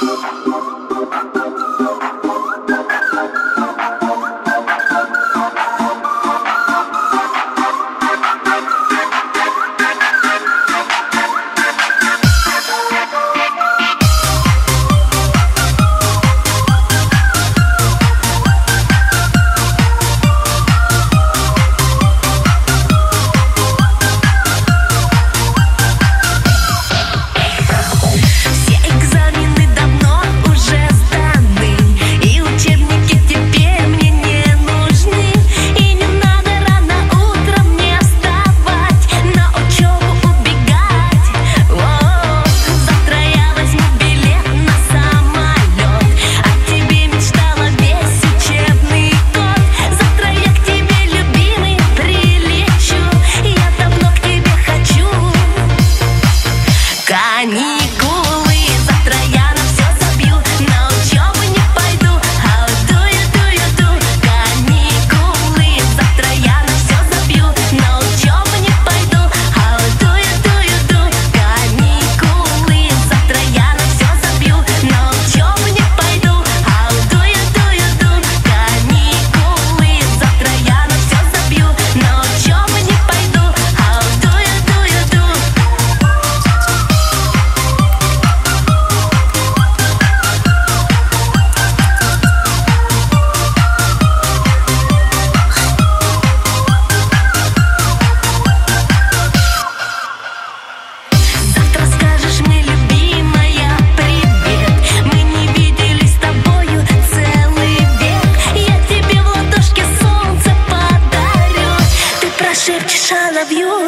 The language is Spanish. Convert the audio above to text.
Thank all of you.